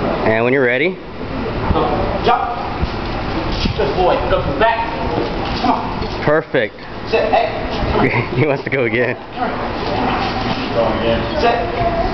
And when you're ready, Jump. Good boy. Go from back. Come on. perfect. Sit. Hey. he wants to go again. Sit.